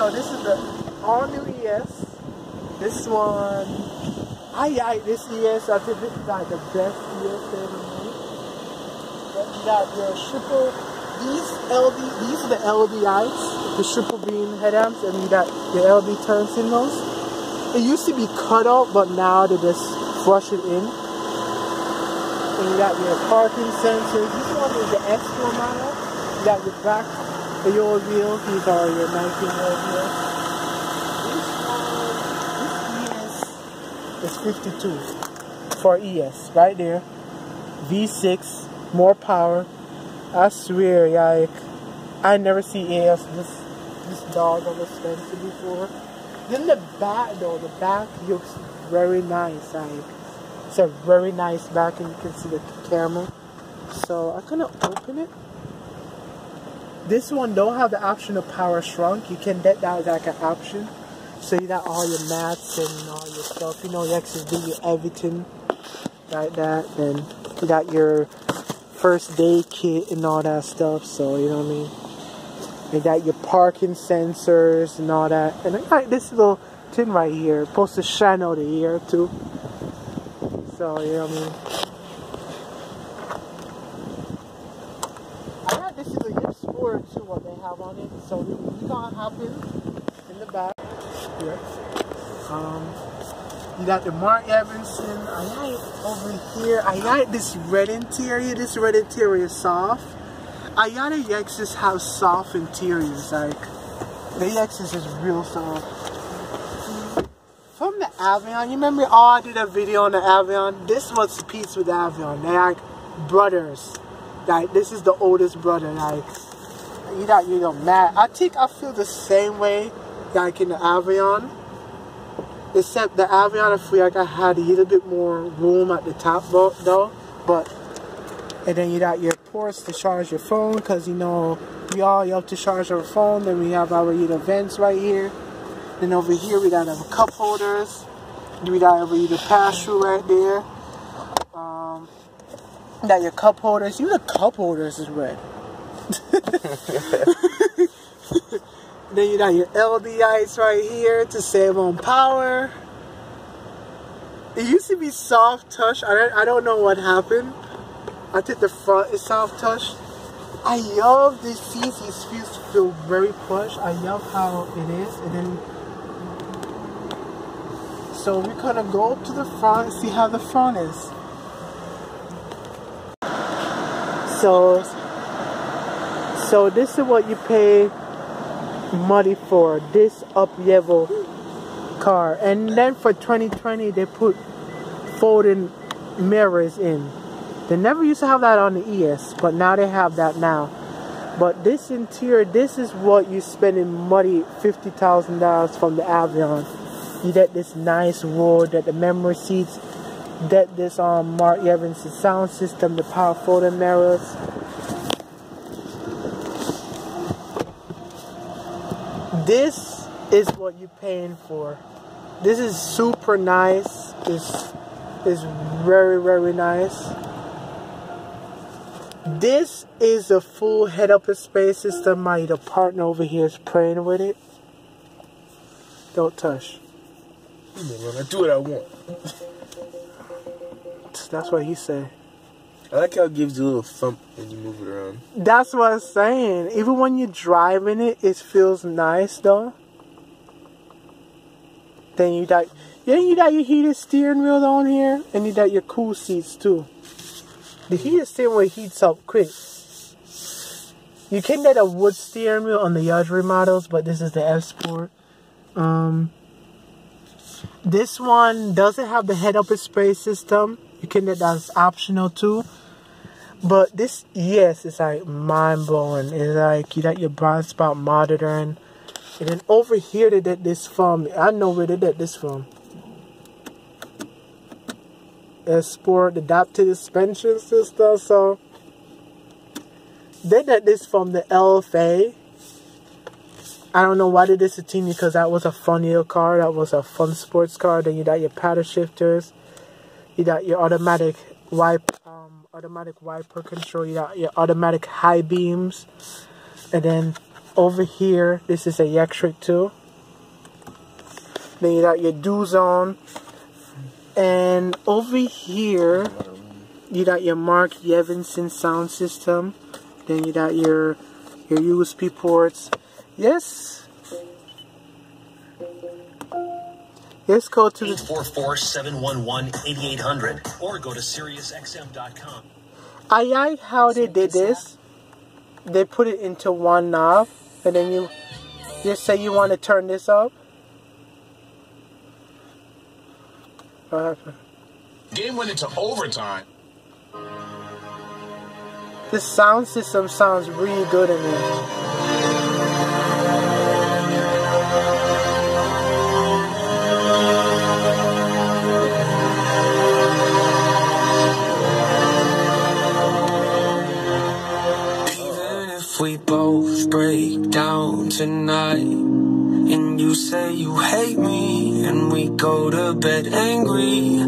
So this is the all new ES. This one, I like this ES. I think this is like the best ES ever made. Then you got your triple. These LD, these are the LDIs, the triple beam headlamps, and you got your LD turn signals. It used to be cut out, but now they just flush it in. And you got your parking sensors. This one is the S4 model. You got your back, your. These are your 19 wheels. This one, this ES is 52 for ES, right there. V6, more power. I swear, like, I never see ES this this dog on the Spencer before. Then the back though, the back looks very nice. Like it's a very nice back and you can see the camera. So I'm gonna open it. This one don't have the option of power shrunk. You can get that like an option. So you got all your mats and all your stuff. You know, you actually do your everything like that. Then you got your first day kit and all that stuff. So you know what I mean. You got your parking sensors and all that. And I got this little tin right here. Supposed to shine out the ear too. So you know what I mean. I got this is a F Sport too what they have on it. So we gonna hop in the back. Here. Um you got the Mark Levinson. I like over here. I like this red interior. This red interior is soft. Ayana Lexus have soft interiors. Like the Lexus is real soft. From the Avalon, you remember? Oh, I did a video on the Avalon. This was the piece with the Avalon. They're like brothers. Like this is the oldest brother. Like you got you know mad. I think I feel the same way like in the Avalon. Except the Avalon, I feel like I had a little bit more room at the top though. But and then you got your ports to charge your phone because you know we all you have to charge our phone. Then we have our little vents right here. Then over here we got our cup holders. We got our little pass through right there. Um, got your cup holders. Even the cup holders is red. Then you got your LDIs right here to save on power. It used to be soft touch. I don't, I don't know what happened. I think the front is soft touch. I love these seats. These seats feel very plush. I love how it is. And then, so we're gonna go to the front and see how the front is. So, so this is what you pay money for. This up level car. And then for 2020, they put folding mirrors in. They never used to have that on the ES, but now they have that now. But this interior, this is what you're spending money, $50,000 from the Avalon. You get this nice wood, that the memory seats, that this um, Mark Levinson sound system, the power folding mirrors. This is what you're paying for. This is super nice. It's, it's very, very nice. This is a full head-up display system. My the partner over here is playing with it. Don't touch. I do what I want. That's what he said. I like how it gives you a little thump when you move it around. That's what I'm saying. Even when you're driving it, it feels nice though. Then you got, yeah, you got your heated steering wheel on here, and you got your cool seats too. The heated steering wheel heats up quick. You can get a wood steering wheel on the luxury models, but this is the F Sport. Um, this one doesn't have the head-up display system. You can get that as optional too. But this, yes, it's like mind blowing. It's like you got your blind spot monitoring. And then over here they did this from. I know where they did this from. A sport adaptive suspension system. So they did this from the LFA. I don't know why they discontinued because that was a fun little car. That was a fun sports car. Then you got your paddle shifters. You got your automatic wipe, um, automatic wiper control. You got your automatic high beams, and then over here, this is a electric too. Then you got your do zone. And over here, you got your Mark Levinson sound system. Then you got your your USB ports. Yes. Let's go to the 844-711-8800 or go to SiriusXM.com. I like how they did this. They put it into one knob, and then you just say you want to turn this up. What happened? Game went into overtime. This sound system sounds really good in here. Break down tonight, and you say you hate me, and we go to bed angry,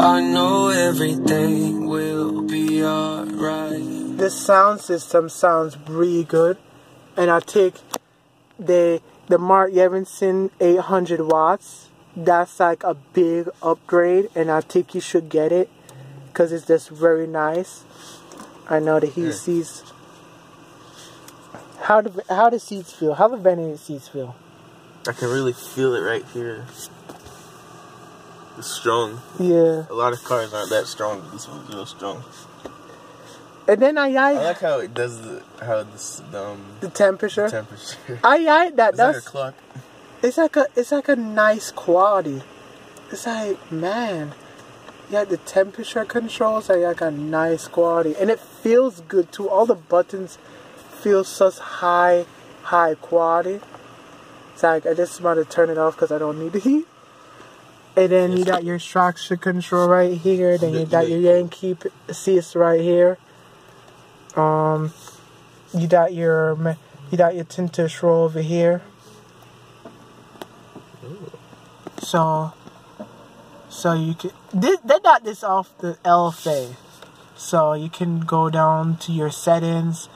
I know everything will be alright. This sound system sounds really good, and I take the the Mark Levinson 800 watts. That's like a big upgrade, and I think you should get it because it's just very nice. I know that he Yeah. seats. How do how the seats feel? How the ventilated seats feel? I can really feel it right here. It's strong. Yeah, A lot of cars aren't that strong, but this one's real strong. and then I I like like how it does the how this um the temperature. temperature. I like that. Is that a clock? it's like a it's like a nice quality. It's like man, yeah, the temperature controls are like a nice quality, and it feels good too. All the buttons feel such high high quality. It's like I just want to turn it off because I don't need the heat. And then you got your traction control right here. Then you got your Yankee seats right here. Um, you got your you got your tint control over here. So, so you can they, they got this off the LFA, so you can go down to your settings,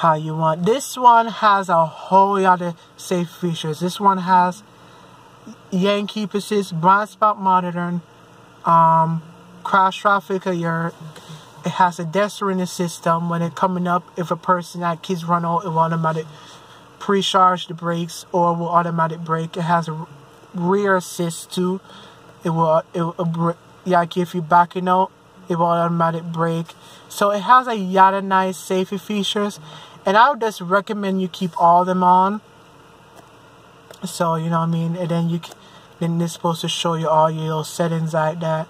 how you want. This one has a whole lot of safe features. This one has Yankee persist, blind spot monitoring, um, cross traffic alert. It has a deterrent system when it coming up. If a person that kids run out, it will automatic pre-charge the brakes or will automatic brake. It has a rear assist too. It will, it will like if you backing out, it will automatic brake. So it has a lot of nice safety features, and I would just recommend you keep all them on. So you know what I mean, and then you, then it's supposed to show you all your little settings like that.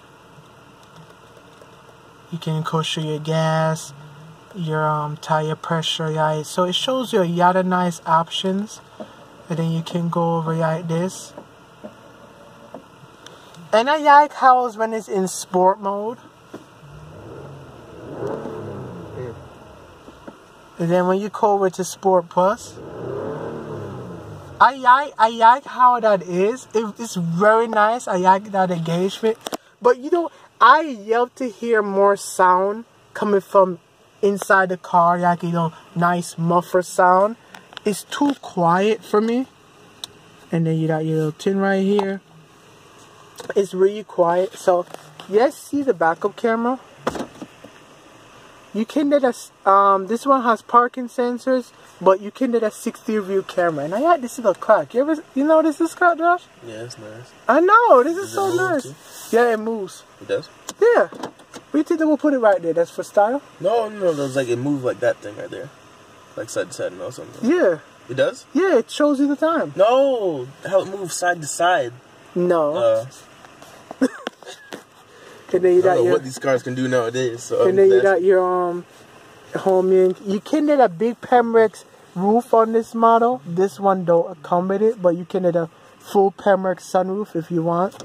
You can of show your gas, your um tire pressure, yeah. So it shows you a lot of nice options, and then you can go over like this. And I like how it's when it's in sport mode. And then when you go over to Sport Plus, I like I like how that is. It, it's very nice. I like that engagement. But you know, I love to hear more sound coming from inside the car, like you know, nice muffler sound. It's too quiet for me. And then you got your little tin right here. It's really quiet. So, yes, see the backup camera. You can get a um. This one has parking sensors, but you can get a 60 view camera. And I like this little clock. You ever you know this is clock, Josh? Yeah, it's nice. I know this is Does so nice. too? Yeah, it moves. It does? Yeah. We think that we'll put it right there. That's for style. No, no, no. It's like it moved like that thing right there, like side to side, no something. Yeah. It does? Yeah, it shows you the time. No, how it moves side to side. No. Uh, and then you I don't got know your what these cars can do nowadays. So and then you got your um home in. You can get a big panoramic roof on this model. This one don't come with it, but you can get a full panoramic sunroof if you want.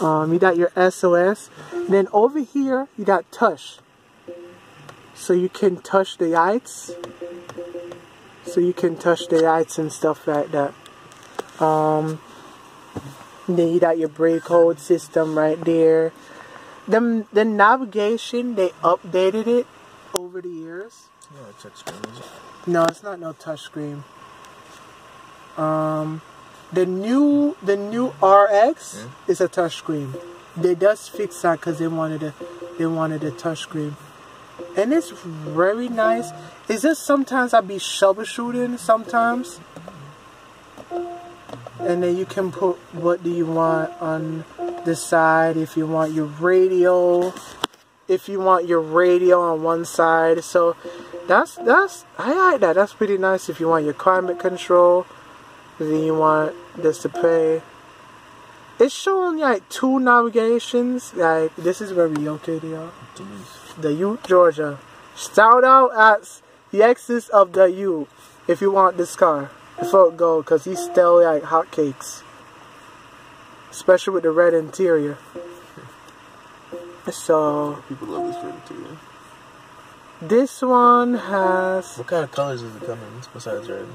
Um, you got your SOS. And then over here you got touch. So you can touch the lights. So you can touch the lights and stuff like that. Um, then you got your brake hold system right there the, the navigation they updated it over the years Yeah, touch screen. is it? No, it's not no touchscreen. Um, the new the new RX Yeah. is a touchscreen. They just fixed that because they wanted a they wanted a touchscreen, and it's very nice. It's just sometimes I be troubleshooting sometimes, and then you can put what do you want on the side if you want your radio if you want your radio on one side so that's that's I like that. That's pretty nice if you want your climate control. Then you want this to play. It's showing like two navigations. Like this is where we located, y'all. The Ute, Georgia. Shout out at the exes of the U if you want this car. Before it go, cause he's still like hotcakes. Especially with the red interior. So People love this rig too. this one has What kind of colors does it come in besides red?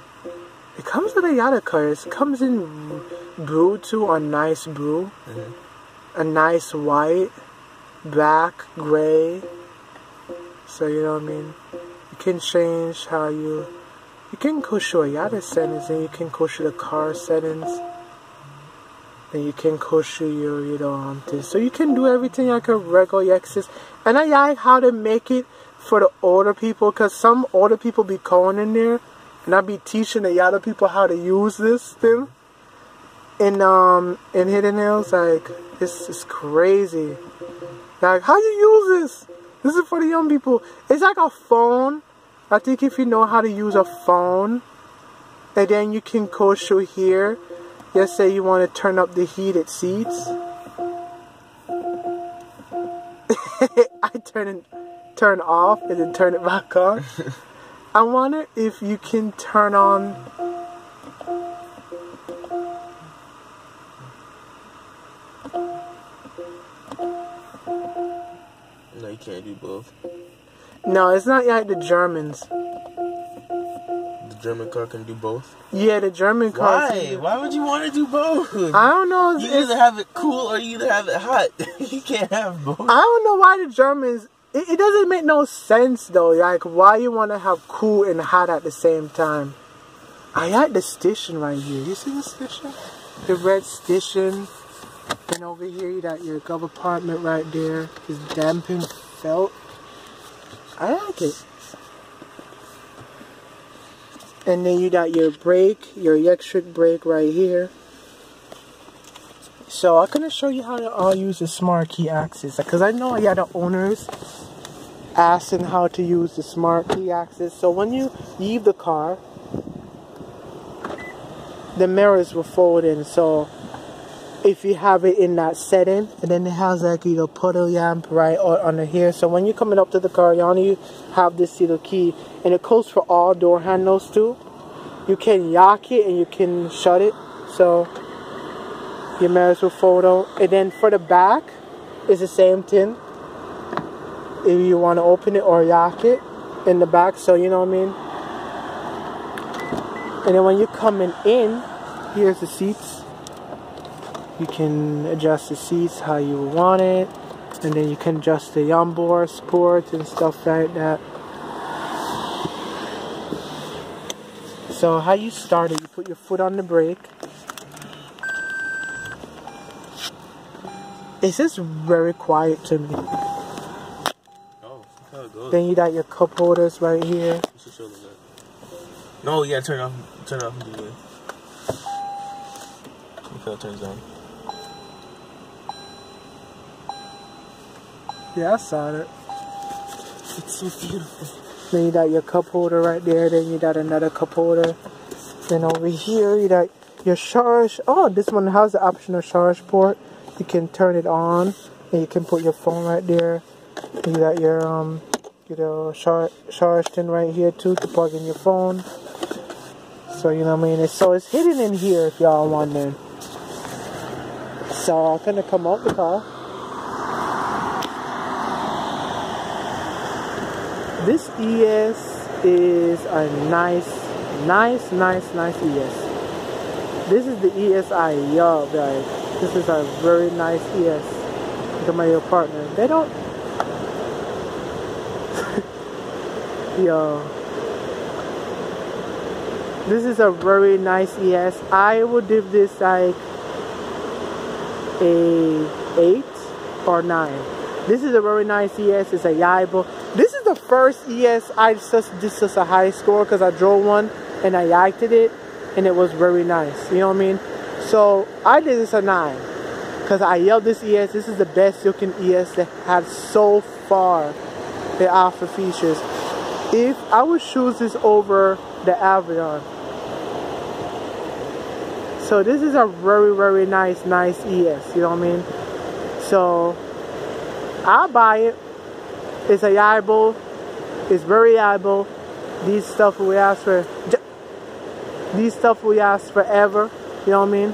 It comes in a lot of colors. It comes in blue too, a nice blue, Mhm. a nice white, black, gray. So you know what I mean. You can change how you. You can go to a lot of settings, and you can to the car settings. And you can to your, you know, um, thing. So you can do everything like a regular Lexus. And I like how to make it for the older people, cause some older people be calling in there and I be teaching the other people how to use this thing in um in Hidden Hills. Like this is crazy. Like how you use this? This is for the young people. It's like a phone. I think if you know how to use a phone, and then you can go through here. Let's say you want to turn up the heated seats. I turn it turn off and then turn it back on. I wonder if you can turn on. No, you can't do both. No, it's not like the Germans. The German car can do both. Yeah, the German car. Why? Why would you want to do both? I don't know. You It's, either have it cool or you either have it hot. you can't have both. I don't know why the Germans. It, it doesn't make no sense though. Like why you want to have cool and hot at the same time. I like the station right here. You see the station? The red station. And over here you got your glove apartment right there. This dampened felt. I like it. And then you got your brake, your electric brake right here. So I'm gonna show you how to uh, use the smart key access because I know a lot of owners asking how to use the smart key access. So when you leave the car, the mirrors will fold in. So if you have it in that setting, and then it has like you know puddle lamp right or under here. So when you're coming up to the car, you only have this little key, and it goes for all door handles too. You can lock it and you can shut it. So your mirrors will fold out. And then for the back, it's the same thing. If you want to open it or lock it in the back, so you know what I mean. And then when you're coming in, here's the seats. You can adjust the seats how you want it. And then you can adjust the onboard sports and stuff like that. So how you start it, you put your foot on the brake. It's just very quiet to me. Oh. Then you got your cup holders right here. No, yeah, turn off, turn off do it. Turns on. Yeah, I saw it. It's so beautiful. Then you got your cup holder right there. Then you got another cup holder. Then over here you got your charge. Oh, this one has the optional charge port. You can turn it on, and you can put your phone right there. You got your um, you know, charge thing right here too to plug in your phone. So you know what I mean. It's, so it's hidden in here if y'all wondering. So I'm gonna come out the car. This ES is a nice, nice, nice, nice ES. This is the ES I love, guys. This is a very nice ES. Look my partner. They don't. Yo. This is a very nice ES. I would give this like a 8 or 9. This is a very nice ES. It's a Yibo. The first ES I just this is a high score because I drove one and I yiked it and it was very nice. You know what I mean? So I did this a 9 because I yelled this ES. This is the best looking ES that had so far the alpha features. If I would choose this over the Avalon. So this is a very, very nice, nice ES. You know what I mean? So I'll buy it. It's a Yibo. It's very Yibo. These stuff we ask for. These stuff we ask forever. You know what I mean?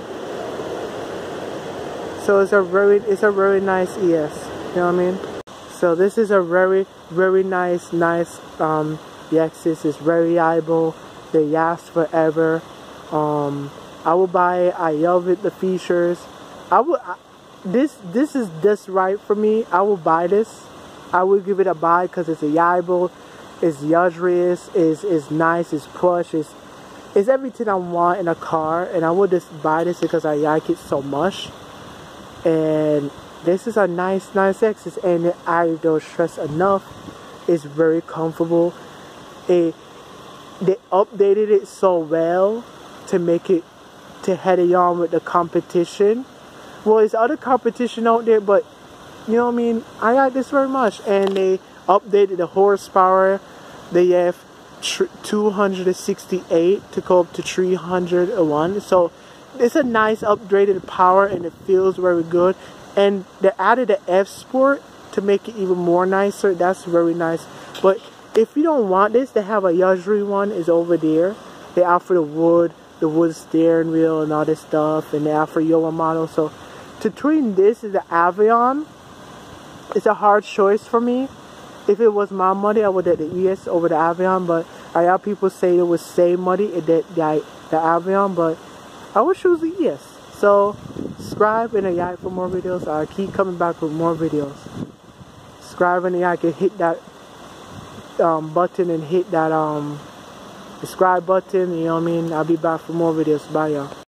So it's a very, it's a very nice ES. You know what I mean? So this is a very, very nice, nice um, Lexus. It's very Yibo. They last forever. Um, I will buy it. I love it. The features. I will. I, this this is just right for me. I will buy this. I will give it a buy because it's a Yibo, it's luxurious, it's, it's nice, it's plush, it's, it's everything I want in a car. And I will just buy this because I like it so much. And this is a nice, nice Lexus. And I don't stress enough. It's very comfortable. It, they updated it so well to make it to head it on with the competition well, there's other competition out there, but you know what I mean? I like this very much. And they updated the horsepower. They have 268 to go up to 301. So it's a nice upgraded power and it feels very good. And they added the F Sport to make it even more nicer. That's very nice. But if you don't want this, they have a luxury one is over there. They offer the wood, the wood steering wheel and all this stuff. And they offer model. So to between this and the Avalon, it's a hard choice for me. If it was my money, I would have the ES over the Avalon, but I have people say it was same money that the, the Avalon, but I would choose the ES. So, subscribe and like for more videos. I keep coming back with more videos. Subscribe and I can hit that um, button and hit that um, subscribe button. You know what I mean? I'll be back for more videos. Bye, y'all.